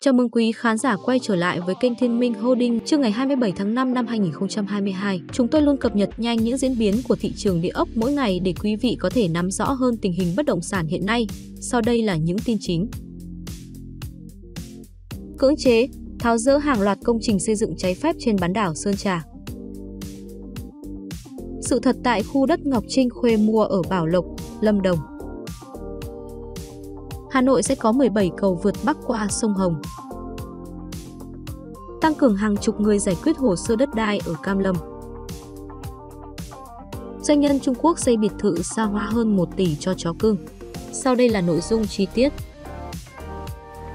Chào mừng quý khán giả quay trở lại với kênh Thiên Minh Holding trước ngày 27 tháng 5 năm 2022. Chúng tôi luôn cập nhật nhanh những diễn biến của thị trường địa ốc mỗi ngày để quý vị có thể nắm rõ hơn tình hình bất động sản hiện nay. Sau đây là những tin chính. Cưỡng chế, tháo dỡ hàng loạt công trình xây dựng trái phép trên bán đảo Sơn Trà. Sự thật tại khu đất Ngọc Trinh Khuê mua ở Bảo Lộc, Lâm Đồng. Hà Nội sẽ có 17 cầu vượt bắc qua sông Hồng. Tăng cường hàng chục người giải quyết hồ sơ đất đai ở Cam Lâm. Doanh nhân Trung Quốc xây biệt thự xa hoa hơn 1 tỷ cho chó cưng. Sau đây là nội dung chi tiết.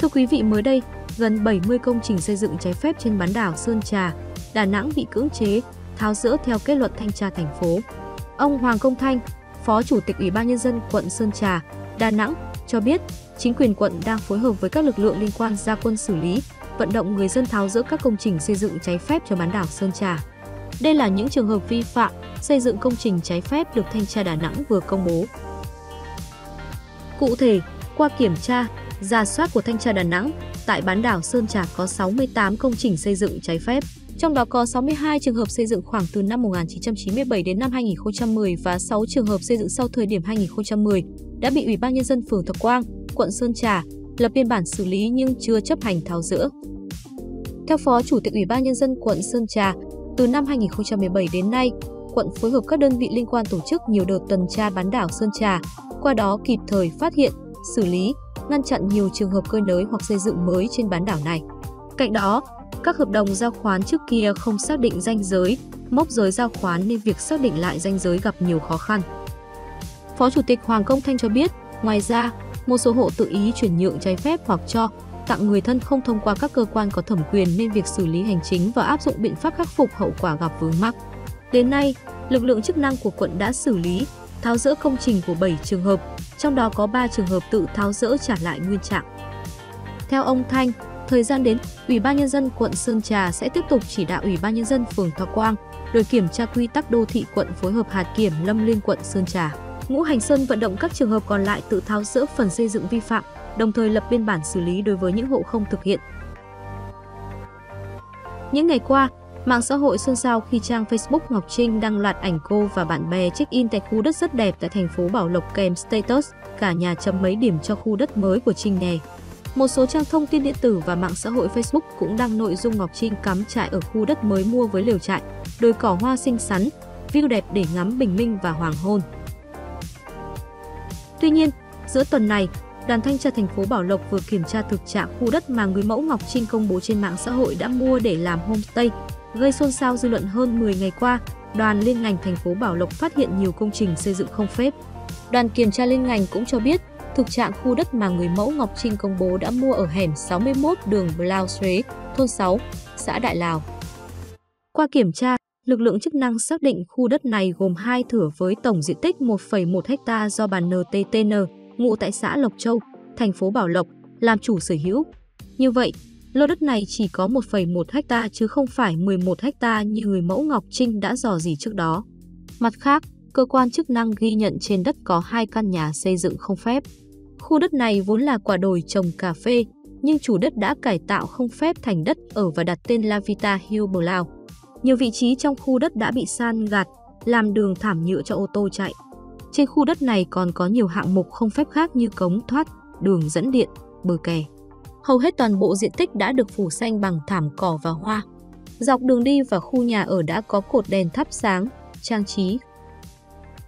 Thưa quý vị, mới đây, gần 70 công trình xây dựng trái phép trên bán đảo Sơn Trà, Đà Nẵng bị cưỡng chế, tháo rỡ theo kết luận thanh tra thành phố. Ông Hoàng Công Thanh, Phó Chủ tịch Ủy ban Nhân dân quận Sơn Trà, Đà Nẵng cho biết chính quyền quận đang phối hợp với các lực lượng liên quan ra quân xử lý, vận động người dân tháo rỡ các công trình xây dựng trái phép cho bán đảo Sơn Trà. Đây là những trường hợp vi phạm xây dựng công trình trái phép được Thanh tra Đà Nẵng vừa công bố. Cụ thể, qua kiểm tra, ra soát của Thanh tra Đà Nẵng, tại bán đảo Sơn Trà có 68 công trình xây dựng trái phép, trong đó có 62 trường hợp xây dựng khoảng từ năm 1997 đến năm 2010 và 6 trường hợp xây dựng sau thời điểm 2010 đã bị Ủy ban Nhân dân phường Thọ Quang, quận Sơn Trà lập biên bản xử lý nhưng chưa chấp hành tháo rỡ. Theo Phó Chủ tịch Ủy ban Nhân dân quận Sơn Trà, từ năm 2017 đến nay, quận phối hợp các đơn vị liên quan tổ chức nhiều đợt tuần tra bán đảo Sơn Trà, qua đó kịp thời phát hiện, xử lý, ngăn chặn nhiều trường hợp cơi nới hoặc xây dựng mới trên bán đảo này. Cạnh đó, các hợp đồng giao khoán trước kia không xác định danh giới, mốc giới giao khoán nên việc xác định lại danh giới gặp nhiều khó khăn. Phó Chủ tịch Hoàng Công Thanh cho biết, ngoài ra, một số hộ tự ý chuyển nhượng trái phép hoặc cho tặng người thân không thông qua các cơ quan có thẩm quyền nên việc xử lý hành chính và áp dụng biện pháp khắc phục hậu quả gặp vướng mắc. Đến nay, lực lượng chức năng của quận đã xử lý, tháo rỡ công trình của 7 trường hợp, trong đó có 3 trường hợp tự tháo rỡ trả lại nguyên trạng. Theo ông Thanh, thời gian đến, Ủy ban nhân dân quận Sơn Trà sẽ tiếp tục chỉ đạo Ủy ban nhân dân phường Thọ Quang đội kiểm tra quy tắc đô thị quận phối hợp hạt kiểm Lâm Liên quận Sơn Trà. Ngũ Hành Sơn vận động các trường hợp còn lại tự tháo rỡ phần xây dựng vi phạm, đồng thời lập biên bản xử lý đối với những hộ không thực hiện. Những ngày qua, mạng xã hội xôn xao khi trang Facebook Ngọc Trinh đăng loạt ảnh cô và bạn bè check-in tại khu đất rất đẹp tại thành phố Bảo Lộc kèm status cả nhà chấm mấy điểm cho khu đất mới của Trinh nè. Một số trang thông tin điện tử và mạng xã hội Facebook cũng đăng nội dung Ngọc Trinh cắm trại ở khu đất mới mua với lều trại, đồi cỏ hoa xinh xắn, view đẹp để ngắm bình minh và hoàng hôn. Tuy nhiên, giữa tuần này, đoàn thanh tra thành phố Bảo Lộc vừa kiểm tra thực trạng khu đất mà người mẫu Ngọc Trinh công bố trên mạng xã hội đã mua để làm homestay, gây xôn xao dư luận hơn 10 ngày qua. Đoàn liên ngành thành phố Bảo Lộc phát hiện nhiều công trình xây dựng không phép. Đoàn kiểm tra liên ngành cũng cho biết, thực trạng khu đất mà người mẫu Ngọc Trinh công bố đã mua ở hẻm 61 đường Blau Xuế, thôn 6, xã Đại Lào. Qua kiểm tra, lực lượng chức năng xác định khu đất này gồm hai thửa với tổng diện tích 1,1 ha do bà NTTN, ngụ tại xã Lộc Châu, thành phố Bảo Lộc, làm chủ sở hữu. Như vậy, lô đất này chỉ có 1,1 ha chứ không phải 11 ha như người mẫu Ngọc Trinh đã dò dỉ trước đó. Mặt khác, cơ quan chức năng ghi nhận trên đất có hai căn nhà xây dựng không phép. Khu đất này vốn là quả đồi trồng cà phê, nhưng chủ đất đã cải tạo không phép thành đất ở và đặt tên La Vita Hill Blau. Nhiều vị trí trong khu đất đã bị san gạt, làm đường thảm nhựa cho ô tô chạy. Trên khu đất này còn có nhiều hạng mục không phép khác như cống thoát, đường dẫn điện, bờ kè. Hầu hết toàn bộ diện tích đã được phủ xanh bằng thảm cỏ và hoa. Dọc đường đi và khu nhà ở đã có cột đèn thắp sáng, trang trí.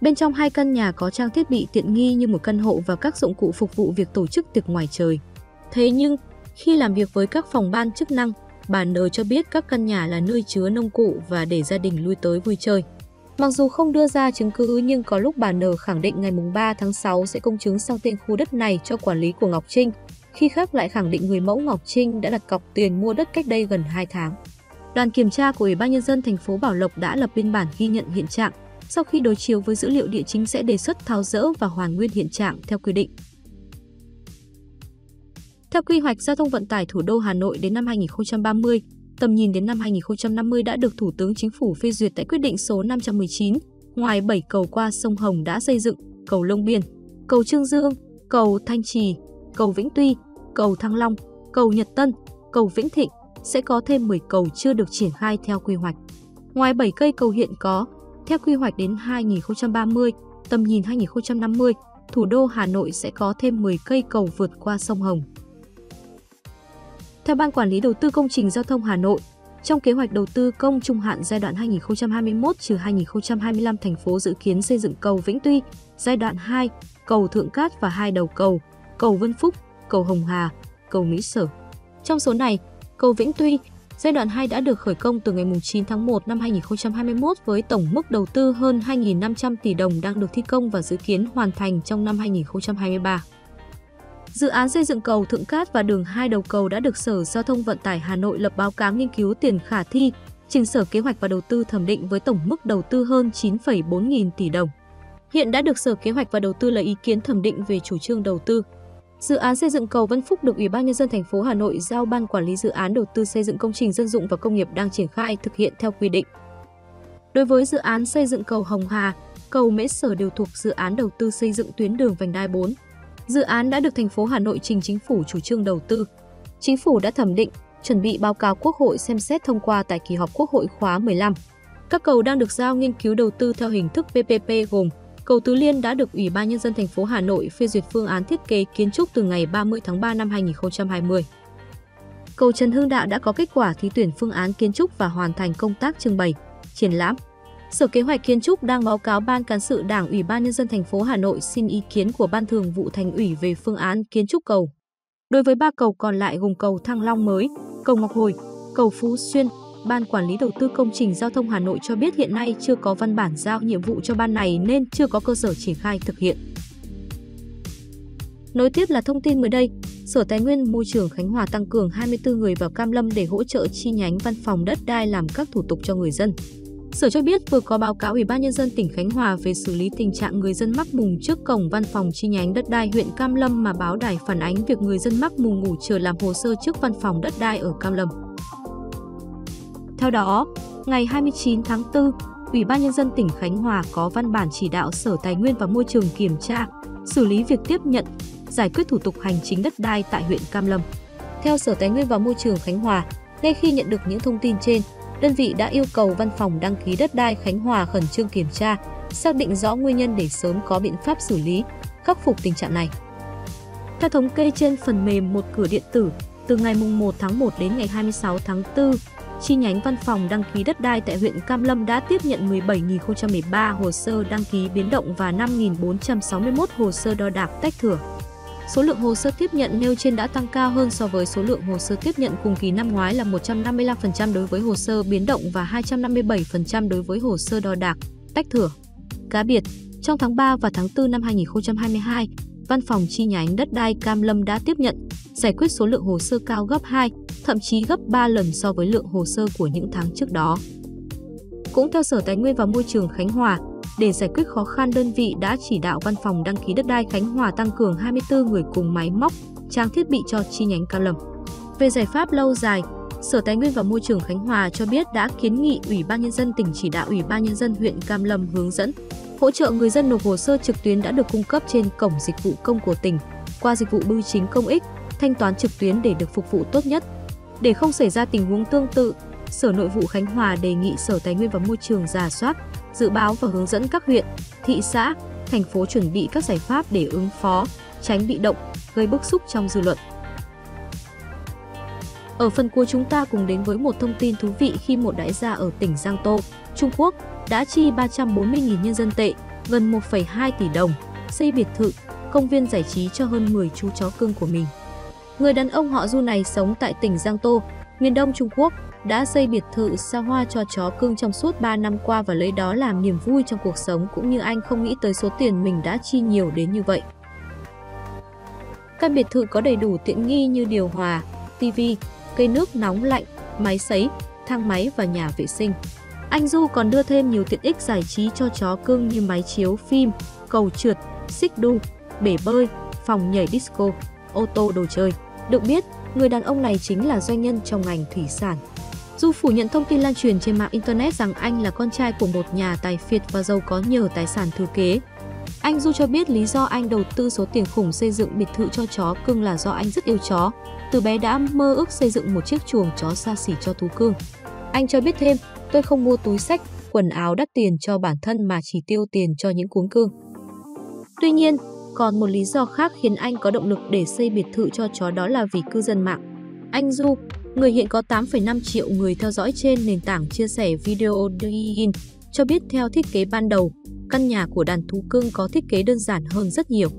Bên trong hai căn nhà có trang thiết bị tiện nghi như một căn hộ và các dụng cụ phục vụ việc tổ chức tiệc ngoài trời. Thế nhưng, khi làm việc với các phòng ban chức năng, bà N cho biết các căn nhà là nơi chứa nông cụ và để gia đình lui tới vui chơi. Mặc dù không đưa ra chứng cứ nhưng có lúc bà N khẳng định ngày 3 tháng 6 sẽ công chứng sang tên khu đất này cho quản lý của Ngọc Trinh, khi khác lại khẳng định người mẫu Ngọc Trinh đã đặt cọc tiền mua đất cách đây gần 2 tháng. Đoàn kiểm tra của Ủy ban Nhân dân thành phố Bảo Lộc đã lập biên bản ghi nhận hiện trạng, sau khi đối chiếu với dữ liệu địa chính sẽ đề xuất tháo rỡ và hoàn nguyên hiện trạng theo quy định. Theo quy hoạch giao thông vận tải thủ đô Hà Nội đến năm 2030, tầm nhìn đến năm 2050 đã được Thủ tướng Chính phủ phê duyệt tại quyết định số 519. Ngoài 7 cầu qua sông Hồng đã xây dựng, cầu Long Biên, cầu Trương Dương, cầu Thanh Trì, cầu Vĩnh Tuy, cầu Thăng Long, cầu Nhật Tân, cầu Vĩnh Thịnh, sẽ có thêm 10 cầu chưa được triển khai theo quy hoạch. Ngoài 7 cây cầu hiện có, theo quy hoạch đến 2030, tầm nhìn 2050, thủ đô Hà Nội sẽ có thêm 10 cây cầu vượt qua sông Hồng. Theo Ban Quản lý Đầu tư Công trình Giao thông Hà Nội, trong kế hoạch đầu tư công trung hạn giai đoạn 2021-2025, thành phố dự kiến xây dựng cầu Vĩnh Tuy, giai đoạn 2, cầu Thượng Cát và hai đầu cầu, cầu Vân Phúc, cầu Hồng Hà, cầu Mỹ Sở. Trong số này, cầu Vĩnh Tuy, giai đoạn 2 đã được khởi công từ ngày 9 tháng 1 năm 2021 với tổng mức đầu tư hơn 2.500 tỷ đồng đang được thi công và dự kiến hoàn thành trong năm 2023. Dự án xây dựng cầu Thượng Cát và đường hai đầu cầu đã được Sở Giao thông Vận tải Hà Nội lập báo cáo nghiên cứu tiền khả thi, trình Sở Kế hoạch và Đầu tư thẩm định với tổng mức đầu tư hơn 9,4 nghìn tỷ đồng. Hiện đã được Sở Kế hoạch và Đầu tư lấy ý kiến thẩm định về chủ trương đầu tư. Dự án xây dựng cầu Vân Phúc được Ủy ban nhân dân thành phố Hà Nội giao ban quản lý dự án đầu tư xây dựng công trình dân dụng và công nghiệp đang triển khai thực hiện theo quy định. Đối với dự án xây dựng cầu Hồng Hà, cầu Mễ Sở đều thuộc dự án đầu tư xây dựng tuyến đường vành đai 4. Dự án đã được thành phố Hà Nội trình chính phủ chủ trương đầu tư. Chính phủ đã thẩm định, chuẩn bị báo cáo Quốc hội xem xét thông qua tại kỳ họp Quốc hội khóa 15. Các cầu đang được giao nghiên cứu đầu tư theo hình thức PPP gồm Cầu Tứ Liên đã được Ủy ban nhân dân thành phố Hà Nội phê duyệt phương án thiết kế kiến trúc từ ngày 30 tháng 3 năm 2020. Cầu Trần Hưng Đạo đã có kết quả thí tuyển phương án kiến trúc và hoàn thành công tác trưng bày, triển lãm. Sở Kế hoạch Kiến trúc đang báo cáo Ban cán sự Đảng Ủy ban nhân dân thành phố Hà Nội xin ý kiến của Ban Thường vụ Thành ủy về phương án kiến trúc cầu. Đối với ba cầu còn lại gồm cầu Thăng Long mới, cầu Ngọc Hồi, cầu Phú Xuyên, Ban Quản lý Đầu tư Công trình Giao thông Hà Nội cho biết hiện nay chưa có văn bản giao nhiệm vụ cho ban này nên chưa có cơ sở triển khai thực hiện. Nối tiếp là thông tin mới đây, Sở Tài nguyên Môi trường Khánh Hòa tăng cường 24 người vào Cam Lâm để hỗ trợ chi nhánh văn phòng đất đai làm các thủ tục cho người dân. Sở cho biết vừa có báo cáo Ủy ban nhân dân tỉnh Khánh Hòa về xử lý tình trạng người dân mắc mùng trước cổng văn phòng chi nhánh đất đai huyện Cam Lâm mà báo đài phản ánh việc người dân mắc mùng ngủ chờ làm hồ sơ trước văn phòng đất đai ở Cam Lâm. Theo đó, ngày 29 tháng 4, Ủy ban nhân dân tỉnh Khánh Hòa có văn bản chỉ đạo Sở Tài nguyên và Môi trường kiểm tra, xử lý việc tiếp nhận, giải quyết thủ tục hành chính đất đai tại huyện Cam Lâm. Theo Sở Tài nguyên và Môi trường Khánh Hòa, ngay khi nhận được những thông tin trên, đơn vị đã yêu cầu văn phòng đăng ký đất đai Khánh Hòa khẩn trương kiểm tra, xác định rõ nguyên nhân để sớm có biện pháp xử lý, khắc phục tình trạng này. Theo thống kê trên phần mềm một cửa điện tử, từ ngày 1 tháng 1 đến ngày 26 tháng 4, chi nhánh văn phòng đăng ký đất đai tại huyện Cam Lâm đã tiếp nhận 17.013 hồ sơ đăng ký biến động và 5.461 hồ sơ đo đạc tách thửa. Số lượng hồ sơ tiếp nhận nêu trên đã tăng cao hơn so với số lượng hồ sơ tiếp nhận cùng kỳ năm ngoái là 155% đối với hồ sơ biến động và 257% đối với hồ sơ đo đạc, tách thửa. Cá biệt, trong tháng 3 và tháng 4 năm 2022, Văn phòng chi nhánh đất đai Cam Lâm đã tiếp nhận, giải quyết số lượng hồ sơ cao gấp 2, thậm chí gấp 3 lần so với lượng hồ sơ của những tháng trước đó. Cũng theo Sở Tài nguyên và Môi trường Khánh Hòa, để giải quyết khó khăn đơn vị đã chỉ đạo văn phòng đăng ký đất đai Khánh Hòa tăng cường 24 người cùng máy móc, trang thiết bị cho chi nhánh Cam Lâm. Về giải pháp lâu dài, Sở Tài nguyên và Môi trường Khánh Hòa cho biết đã kiến nghị Ủy ban nhân dân tỉnh chỉ đạo Ủy ban nhân dân huyện Cam Lâm hướng dẫn hỗ trợ người dân nộp hồ sơ trực tuyến đã được cung cấp trên cổng dịch vụ công của tỉnh qua dịch vụ bưu chính công ích, thanh toán trực tuyến để được phục vụ tốt nhất. Để không xảy ra tình huống tương tự, Sở Nội vụ Khánh Hòa đề nghị Sở Tài nguyên và Môi trường giả soát, dự báo và hướng dẫn các huyện, thị xã, thành phố chuẩn bị các giải pháp để ứng phó, tránh bị động, gây bức xúc trong dư luận. Ở phần cuối chúng ta cùng đến với một thông tin thú vị khi một đại gia ở tỉnh Giang Tô, Trung Quốc đã chi 340.000 nhân dân tệ, gần 1,2 tỷ đồng, xây biệt thự, công viên giải trí cho hơn 10 chú chó cưng của mình. Người đàn ông họ Du này sống tại tỉnh Giang Tô, miền đông Trung Quốc, đã xây biệt thự xa hoa cho chó cưng trong suốt 3 năm qua và lấy đó làm niềm vui trong cuộc sống cũng như anh không nghĩ tới số tiền mình đã chi nhiều đến như vậy. Căn biệt thự có đầy đủ tiện nghi như điều hòa, tivi, cây nước nóng lạnh, máy sấy, thang máy và nhà vệ sinh. Anh Du còn đưa thêm nhiều tiện ích giải trí cho chó cưng như máy chiếu phim, cầu trượt, xích đu, bể bơi, phòng nhảy disco, ô tô đồ chơi. Được biết, người đàn ông này chính là doanh nhân trong ngành thủy sản. Du phủ nhận thông tin lan truyền trên mạng Internet rằng anh là con trai của một nhà tài phiệt và giàu có nhờ tài sản thừa kế, anh Du cho biết lý do anh đầu tư số tiền khủng xây dựng biệt thự cho chó cưng là do anh rất yêu chó. Từ bé đã mơ ước xây dựng một chiếc chuồng chó xa xỉ cho thú cưng. Anh cho biết thêm, tôi không mua túi sách, quần áo đắt tiền cho bản thân mà chỉ tiêu tiền cho những cuốn cưng. Tuy nhiên, còn một lý do khác khiến anh có động lực để xây biệt thự cho chó đó là vì cư dân mạng. Anh Du, người hiện có 8,5 triệu người theo dõi trên nền tảng chia sẻ video Douyin, cho biết theo thiết kế ban đầu, căn nhà của đàn thú cưng có thiết kế đơn giản hơn rất nhiều.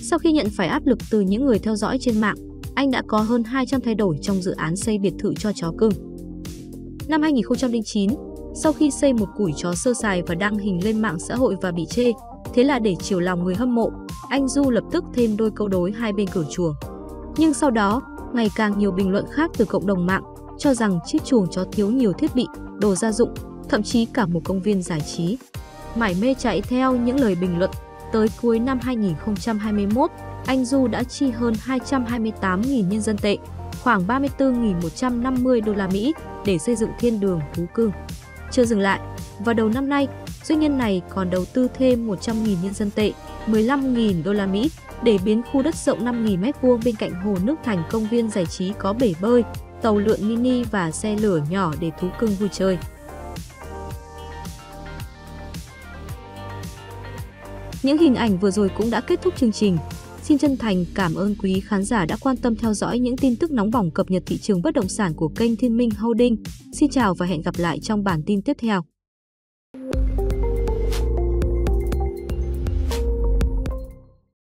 Sau khi nhận phải áp lực từ những người theo dõi trên mạng, anh đã có hơn 200 thay đổi trong dự án xây biệt thự cho chó cưng. Năm 2009, sau khi xây một củi chó sơ sài và đăng hình lên mạng xã hội và bị chê, thế là để chiều lòng người hâm mộ, anh Du lập tức thêm đôi câu đối hai bên cửa chuồng. Nhưng sau đó, ngày càng nhiều bình luận khác từ cộng đồng mạng cho rằng chiếc chuồng chó thiếu nhiều thiết bị, đồ gia dụng, thậm chí cả một công viên giải trí mải mê chạy theo những lời bình luận. Tới cuối năm 2021, anh Du đã chi hơn 228.000 nhân dân tệ, khoảng 34.150 đô la Mỹ để xây dựng thiên đường thú cưng. Chưa dừng lại, vào đầu năm nay, doanh nhân này còn đầu tư thêm 100.000 nhân dân tệ, 15.000 đô la Mỹ để biến khu đất rộng 5.000 m2 bên cạnh hồ nước thành công viên giải trí có bể bơi, tàu lượn mini và xe lửa nhỏ để thú cưng vui chơi. Những hình ảnh vừa rồi cũng đã kết thúc chương trình. Xin chân thành cảm ơn quý khán giả đã quan tâm theo dõi những tin tức nóng bỏng cập nhật thị trường bất động sản của kênh Thiên Minh Holding. Xin chào và hẹn gặp lại trong bản tin tiếp theo.